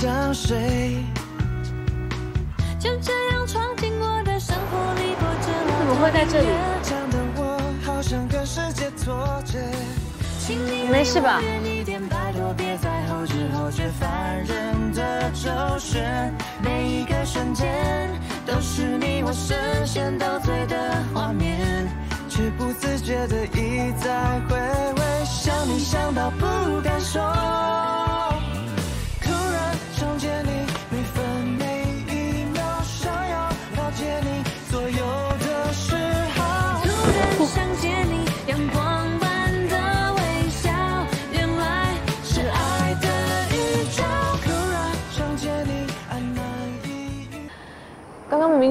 你在讲谁？就这样闯进我的生活里，过着怎么会在这里？讲的我好像跟世界脱节。没事吧？一点拜托别再后知后觉，烦人的周旋，每一个瞬间都是你我深陷到醉的画面，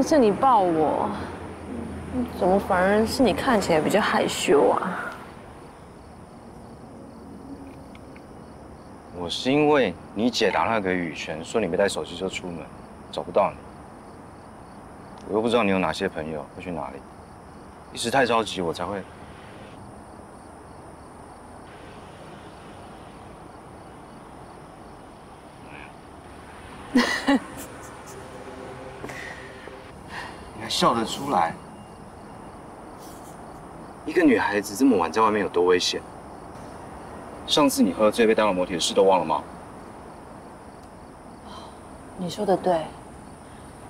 是你抱我，怎么反而是你看起来比较害羞啊？我是因为你姐打那个羽泉，说你没带手机就出门，找不到你。我又不知道你有哪些朋友，会去哪里，一时太着急，我才会。你还笑得出来？一个女孩子这么晚在外面有多危险？上次你喝醉被当了摩铁的事都忘了吗？你说的对，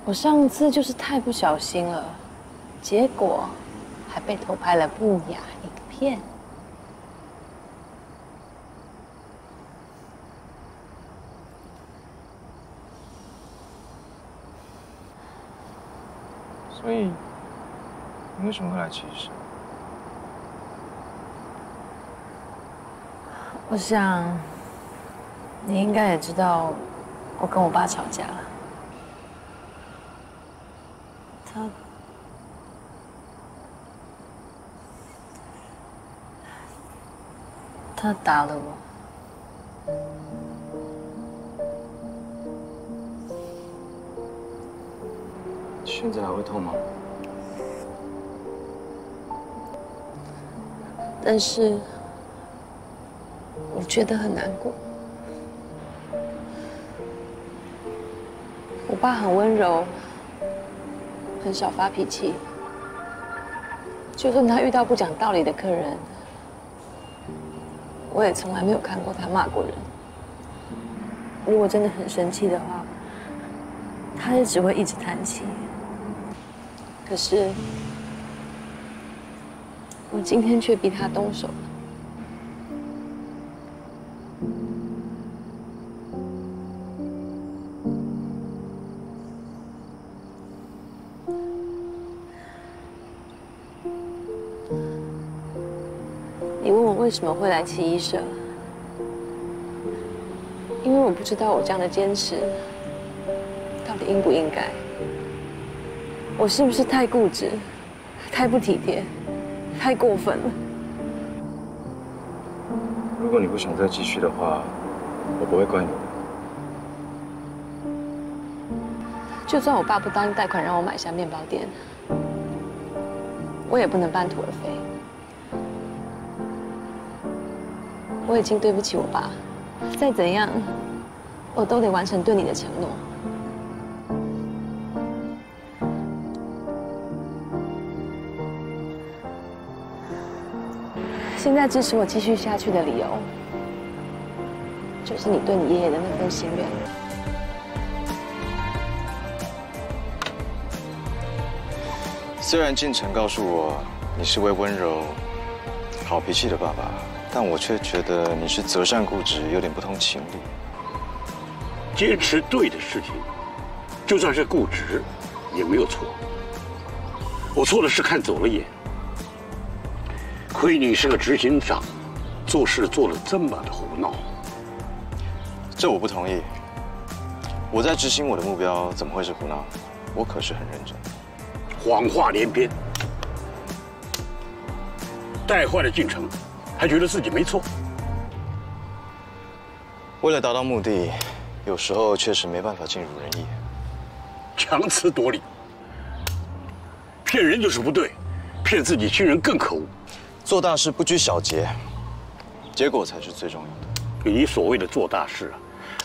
我上次就是太不小心了，结果还被偷拍了不雅影片。所以，你为什么会来骑士？我想，你应该也知道，我跟我爸吵架了。他，他打了我。现在还会痛吗？但是我觉得很难过。我爸很温柔，很少发脾气。就算他遇到不讲道理的客人，我也从来没有看过他骂过人。如果真的很生气的话，他也只会一直叹气。可是。我今天却逼他动手了。你问我为什么会来奇异社？因为我不知道我这样的坚持到底应不应该。我是不是太固执，太不体贴？太过分了！如果你不想再继续的话，我不会怪你的。就算我爸不答应贷款让我买下面包店，我也不能半途而废。我已经对不起我爸，再怎样，我都得完成对你的承诺。现在支持我继续下去的理由，就是你对你爷爷的那份心愿。虽然进城告诉我你是位温柔、好脾气的爸爸，但我却觉得你是择善固执，有点不通情理。坚持对的事情，就算是固执，也没有错。我错的是看走了眼。亏你是个执行长，做事做了这么的胡闹，这我不同意。我在执行我的目标，怎么会是胡闹？我可是很认真。谎话连篇，带坏了进程，还觉得自己没错。为了达到目的，有时候确实没办法尽如人意。强词夺理，骗人就是不对，骗自己亲人更可恶。做大事不拘小节，结果才是最重要的。你所谓的做大事啊，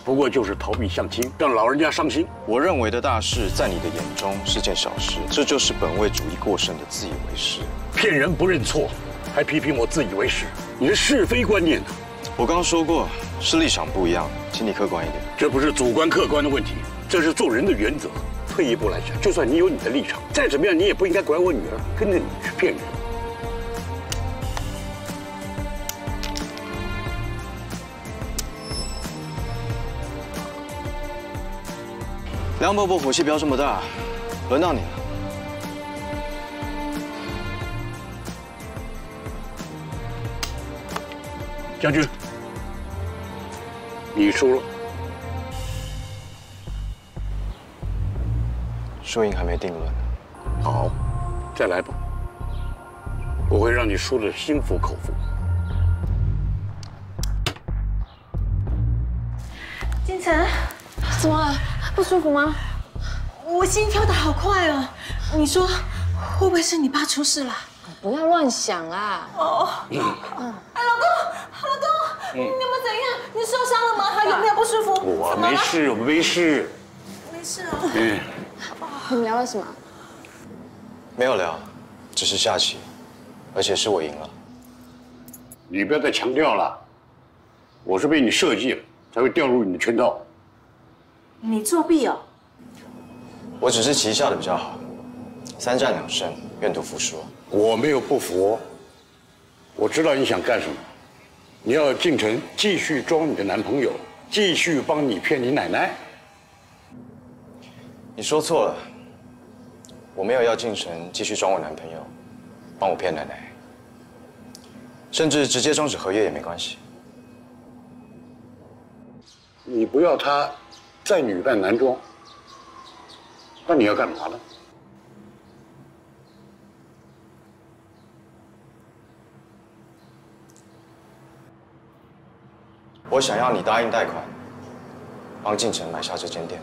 不过就是逃避相亲，让老人家伤心。我认为的大事，在你的眼中是件小事，这就是本位主义过剩的自以为是。骗人不认错，还批评我自以为是，你的是非观念呢？我刚刚说过，是立场不一样，请你客观一点。这不是主观客观的问题，这是做人的原则。退一步来讲，就算你有你的立场，再怎么样，你也不应该拐我女儿跟着你去骗人。梁伯伯火气不要这么大，轮到你了。将军，你输了。输赢还没定论。好，再来吧。我会让你输的心服口服。金晨，怎么了？不舒服吗？我心跳的好快哦。你说会不会是你爸出事了？不要乱想啦！哦，哎，老公，老公，你有没有怎样？你受伤了吗？还有没有不舒服？我没，事，我没事。没事啊。嗯，你们聊了什么？没有聊，只是下棋，而且是我赢了。你不要再强调了。我是被你设计了，才会掉入你的圈套。你作弊哦？我只是棋下的比较好，三战两胜，愿赌服输。我没有不服，我知道你想干什么。你要进城继续装你的男朋友，继续帮你骗你奶奶。你说错了，我没有要进城继续装我男朋友，帮我骗奶奶，甚至直接终止合约也没关系。你不要他在女扮男装，那你要干嘛呢？我想要你答应贷款，帮进城买下这间店。